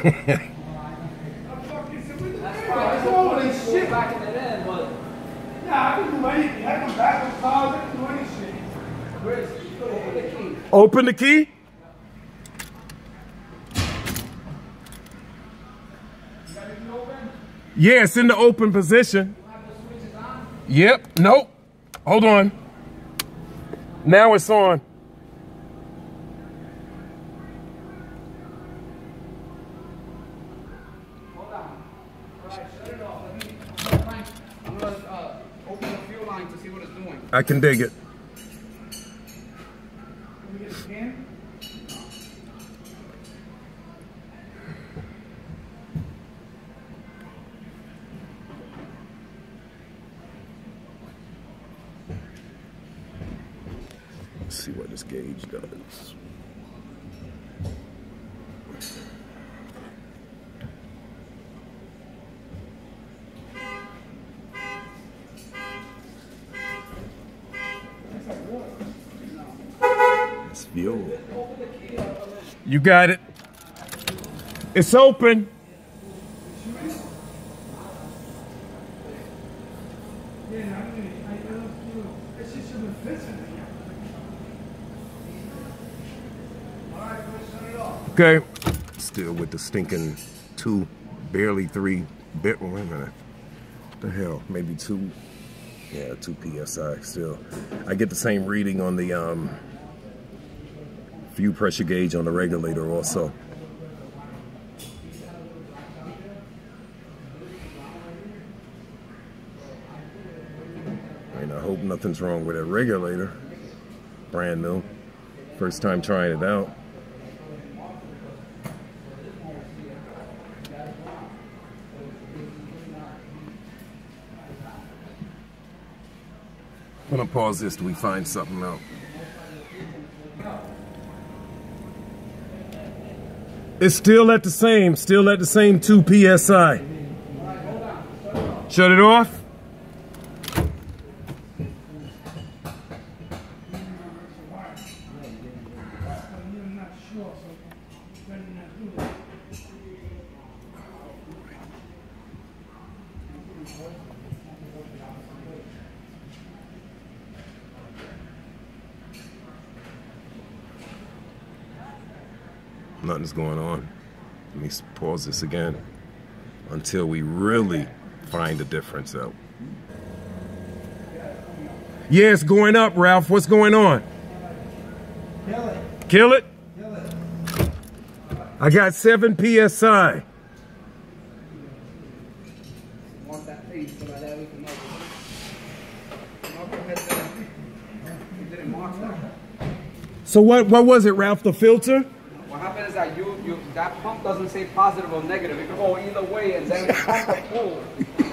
Open the key. Yeah, it's in the open position. Yep. Nope. Hold on. Now it's on. I'm gonna uh, open the fuel line to see what it's doing. I can dig it. Let's see what this gauge does. You got it. It's open. Okay. Still with the stinking two, barely three bit. Wait a minute. The hell? Maybe two. Yeah, two psi. Still, I get the same reading on the um, fuel pressure gauge on the regulator also. And I hope nothing's wrong with that regulator. Brand new. First time trying it out. I'm gonna pause this till we find something out. It's still at the same, still at the same 2 PSI. Shut it off. Nothing's going on. Let me pause this again until we really find a difference out. Yeah, it's going up, Ralph. What's going on? Kill it. Kill it? Kill it. I got 7 PSI. So what what was it, Ralph? The filter? What happens is that you, you that pump doesn't say positive or negative. It can go either way, and then the pump will pull.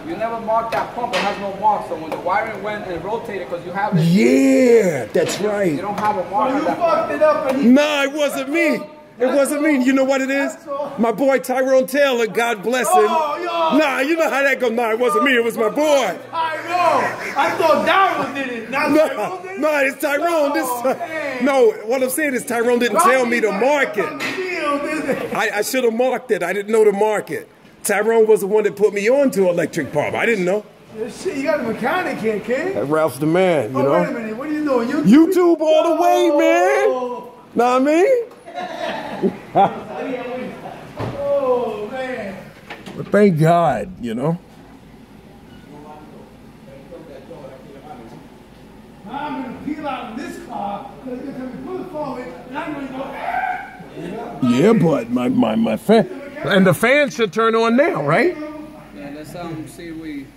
You never mark that pump; it has no mark. So when the wiring went and rotated, because you have it, Yeah, that's you right. You don't have a mark You that. fucked it up and he Nah, it wasn't me. It wasn't me. You know what it is? My boy Tyrone Taylor, God bless him. Oh, yo. Nah, you know how that goes. Nah, it wasn't me. It was my boy. I know. I thought Darryl did it. Not No, Tyrone did it? no, it's Tyrone. This Oh, man. no. What I'm saying is Tyrone didn't tell me to mark On it. the field, is it? I, I should have marked it. I didn't know to mark it. Tyrone was the one that put me on to electric pump. I didn't know. Shit, you got a mechanic here, kid. That Ralph's the man, you Oh, wait a minute. What are you doing? YouTube? YouTube all the way, oh. man. Oh, Know what I mean? oh, man. But thank God, you know. I'm going to peel out of this car because you're going to pull it forward and I'm going to go. "Ah!" Yeah, but my my my fan and the fan should turn on now, right? Yeah, let's um see we.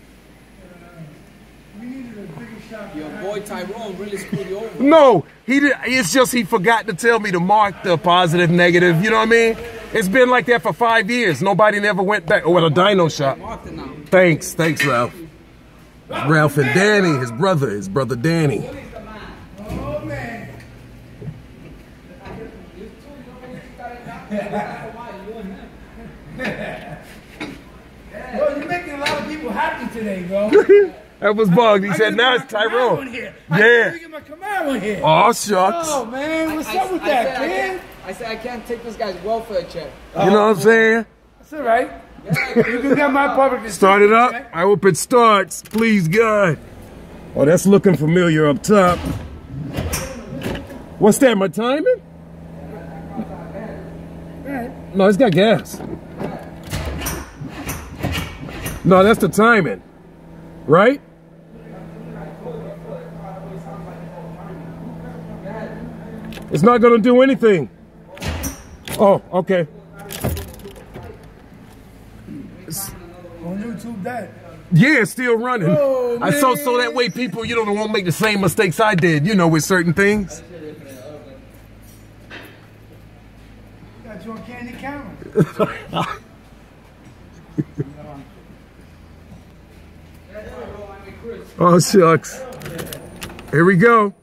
We needed a bigger shot. Your boy Tyrone really screwed you over. No, he did. It's just he forgot to tell me to mark the positive, negative. You know what I mean? It's been like that for five years. Nobody never went back. Oh, at a dyno shop. Marked it now. Thanks, thanks, Ralph. Ralph and Danny, his brother, his brother Danny. Oh, man. Bro, you're making a lot of people happy today, bro. That was bugged. He I said, gotta "Now it's my Tyrone." in here. I Yeah. gotta get my Camaro in here. Oh shucks. Oh, man. What's I- up with I that, said I kid? can't- I said I can't take this guy's welfare check. You know what I'm oh. saying? It's all right. You can get my public. Start it up. I hope it starts. Please, God. Oh, that's looking familiar up top. What's that, my timing? No, it's got gas. No, that's the timing. Right? It's not going to do anything. Oh, okay. On YouTube, that. Yeah, it's still running. Oh, I so so that way people, you know, won't make the same mistakes I did, you know, with certain things. You on candy camera. Oh shucks. Here we go.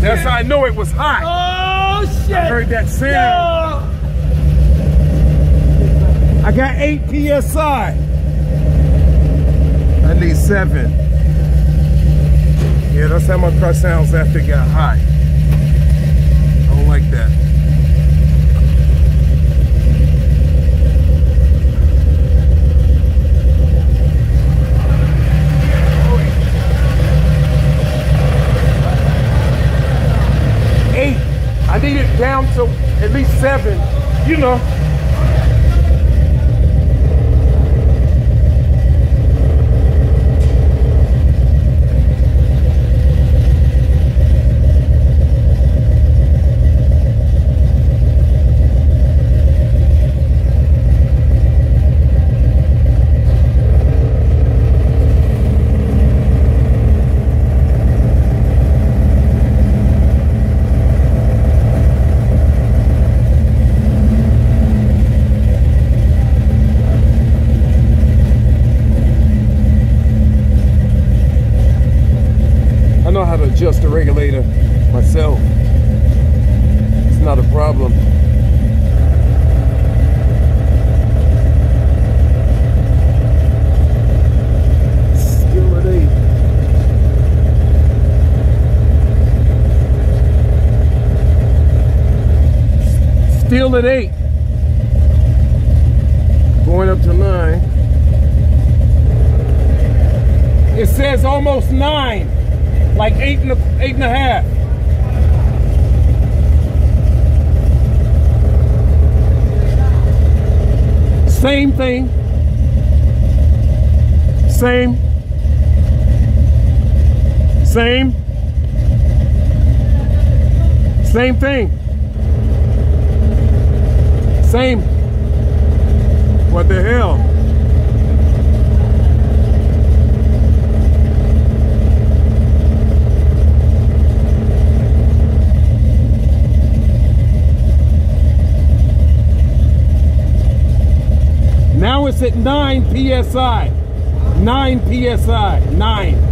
That's how I know it was hot. Oh shit! I heard that sound. I got eight PSI. I need seven. Yeah, that's how my car sounds after it got hot. Like that. Eight. I need it down to at least seven. You know. I know how to adjust the regulator myself. It's not a problem. Still at eight. Still at eight. Going up to nine. It says almost nine like eight and a, eight and a half. Same thing. Same. Same. Same thing. Same. What the hell? Now it's at 9 psi. 9 psi. 9.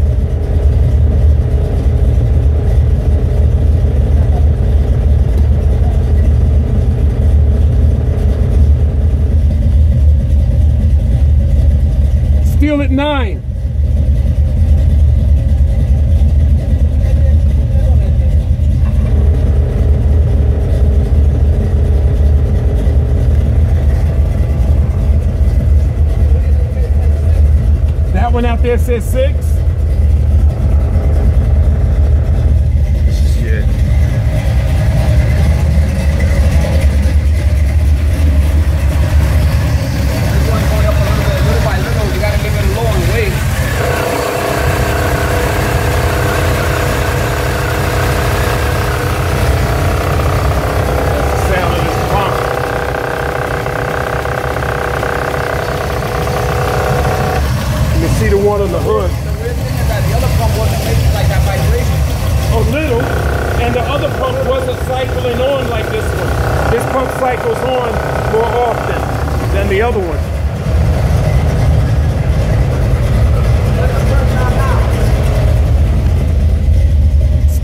At 9. That one out there says 6.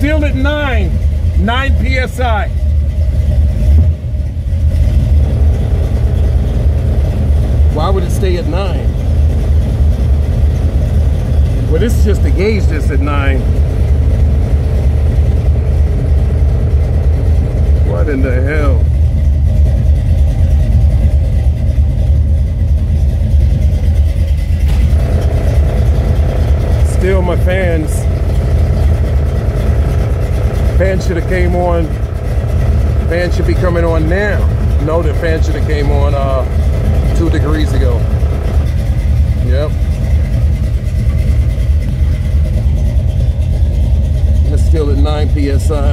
Still at 9, 9 psi. Why would it stay at 9? Well, this is just the gauge that's at 9. What in the hell? Still my fans Fan should have came on. Fan should be coming on now. No, the fan should have came on uh, two degrees ago. Yep. It's still at 9 psi.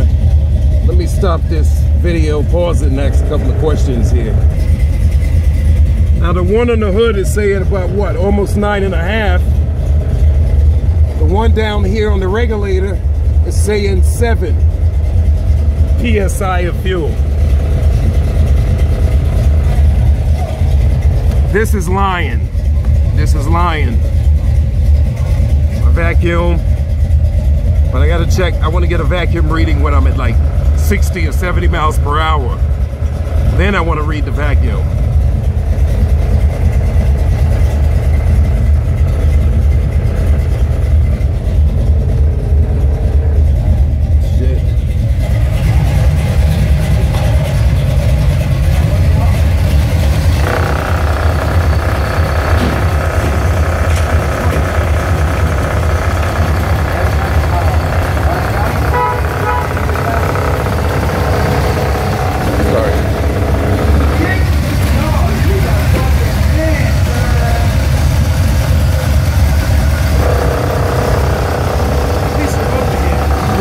Let me stop this video, pause it, next couple of questions here. Now the one on the hood is saying about what, almost nine and a half. The one down here on the regulator is saying seven PSI of fuel. This is lying. This is lying. A vacuum. But I gotta check, I wanna get a vacuum reading when I'm at like 60 or 70 miles per hour. Then I wanna read the vacuum. Shit. Sorry.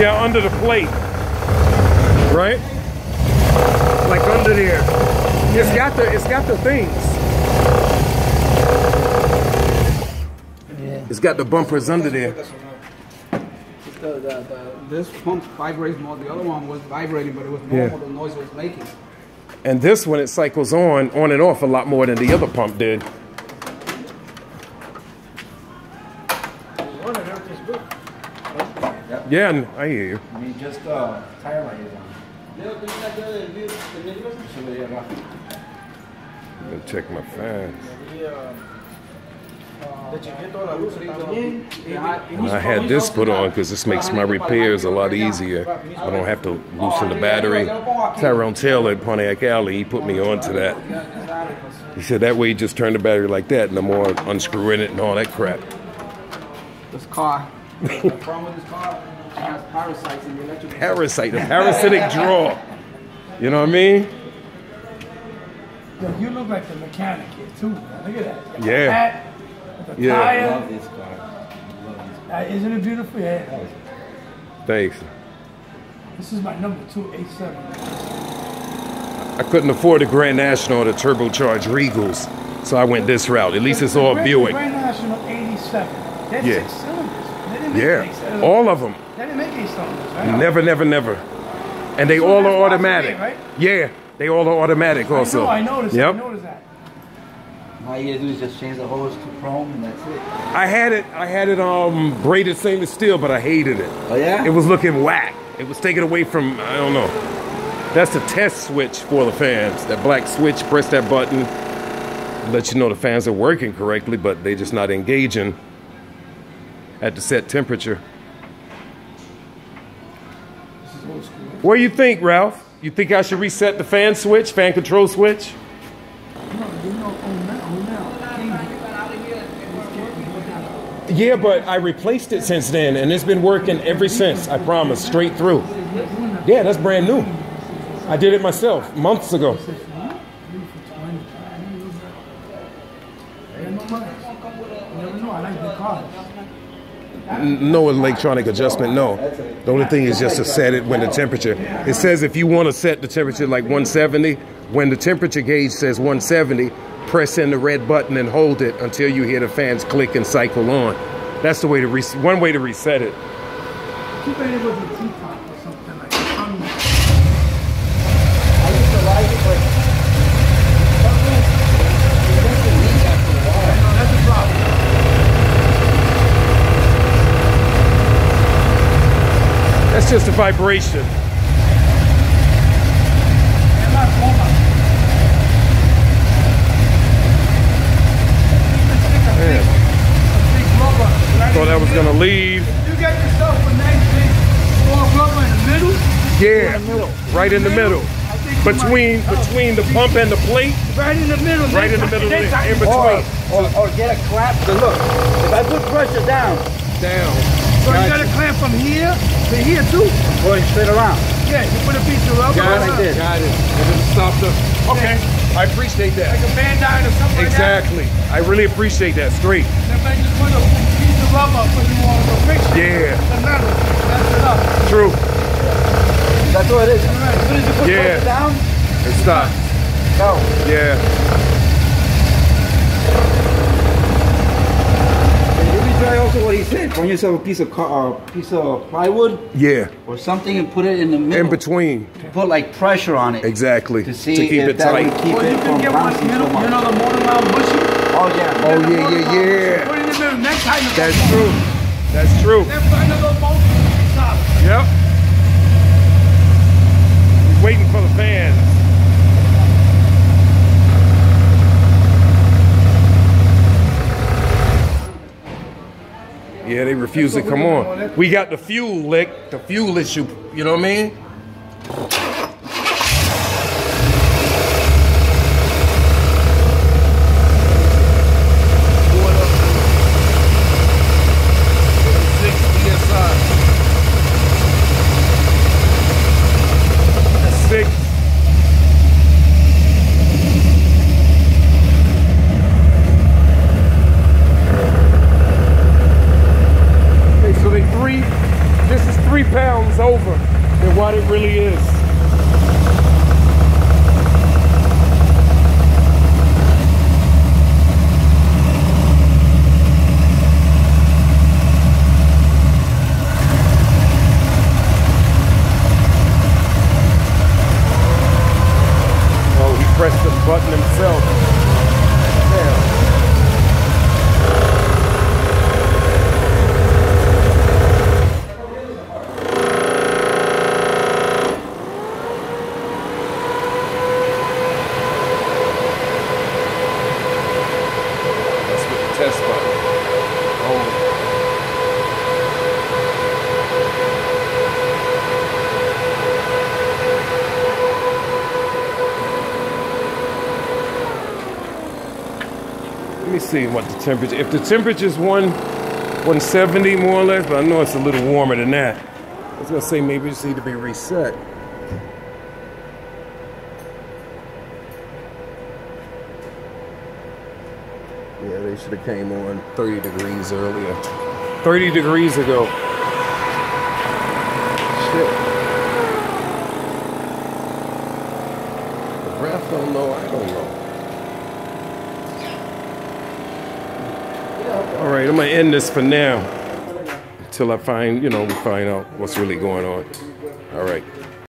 Yeah, under the plate. Right? Like under there. It's got the it's got the things. Yeah. It's got the bumpers under there. The, the, the, this pump vibrates more. The other one was vibrating, but it was Yeah. normal. The noise it was making. And this one it cycles on on and off a lot more than the other pump did. One of them is good. Yeah, and I hear you. I mean, just uh, tire light is on. Let me check my fans. I had this put on because this makes my repairs a lot easier. I don't have to loosen the battery. Tyrone Taylor at Pontiac Alley, he put me on to that. He said that way you just turn the battery like that, no more unscrewing it and all that crap. This car. the problem with this car, it has parasites in the electrical. Parasite, a parasitic draw. You know what I mean? Yo, you look like the mechanic here too. Man. Look at that. Yeah. Hat, with the Yeah. I Love this car. Uh, isn't it beautiful? Yeah. Thanks. This is my number two, eight seven. I couldn't afford a Grand National or the turbocharged Regals, so I went this route. At least it's all Grand- Buick. Grand National 87. That's Yeah. six cylinders. They Yeah, all of them. They didn't make eight cylinders, right? Never, never, never. And they So all are automatic. it's right? Yeah, they all are automatic also. I know, I noticed. Yep. I noticed that. All you gotta do is just change the hose to chrome and that's it. I had it. I had it um braided stainless steel, but I hated it. Oh yeah? It was looking whack. It was taken away from I don't know. That's the test switch for the fans. That black switch. Press that button. Let you know the fans are working correctly, but they just not engaging at the set temperature. This is old school. What do you think, Ralph? You think I should reset the fan switch, fan control switch? No, you know, oh now, oh now. King. Yeah, but I replaced it since then, and it's been working ever since. I promise, straight through. Yeah, that's brand new. I did it myself months ago. Three for 20. Ain't no money. You never know. I like the cars. N- No electronic adjustment, no. The only thing is just to set it when the temperature. It says if you want to set the temperature like 170, when the temperature gauge says 170, press in the red button and hold it until you hear the fans click and cycle on. That's the way to re- one way to reset it. Too bad it was a teapot or something like that. I used to like it, but sometimes it doesn't leak after a while. no, that's a problem. That's just a vibration. And my former. Man, Big rubber. right thought in I the was middle. gonna leave. You get yourself a nice big small rubber in the middle. Yeah, right in the middle. I think you Between between the pump and the plate, Right in the middle. right in the middle, They in between. Or, or, or get a clamp. So look, if I put pressure down, down. So you gotta clamp from here to here too. Going straight around. Yeah, you put a piece of rubber Got on it. it. Got it. And then stop the. Okay. I appreciate that. Like a bandana or something Exactly. I really appreciate that. Straight. like that. Then you put a piece of rubber for you want to fix. Yeah. The metal. That's it up. True. That's what it is. As soon as you put Yeah. pressure down, And stop. go. Yeah. And you can try also what he said. Find yourself a piece of car, uh, piece of plywood Yeah. or something and put it in the middle. In between. Put like pressure on it. Exactly. To see to keep if it that tight. would keep Or you can get one, bouncing you so know, you know the motor mount bushy? Oh yeah. Oh yeah, yeah, yeah. Put it in the middle. Next time you That's true. That's true. Then find a little bolt. Stop. Yep. He's waiting for the fans. Yeah, they refuse to come on. We got the fuel lick, the fuel issue, you know what I mean? Six PSI. Six. Okay, so they three, this is three pounds over than what it really is. Oh, he pressed the button himself. Damn. That's with the test button. Oh. Let me see what the temperature. If the temperature is one 170 more or less, but I know it's a little warmer than that. I was gonna say maybe it just need to be reset. Yeah, they should have came on 30 degrees earlier. 30 degrees ago. Shit. The ref don't know, I don't know. All right, I'm gonna end this for now until I find, you know, we find out what's really going on. All right.